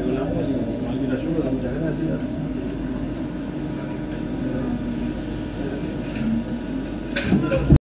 estamos y cualquier ayuda, muchas gracias.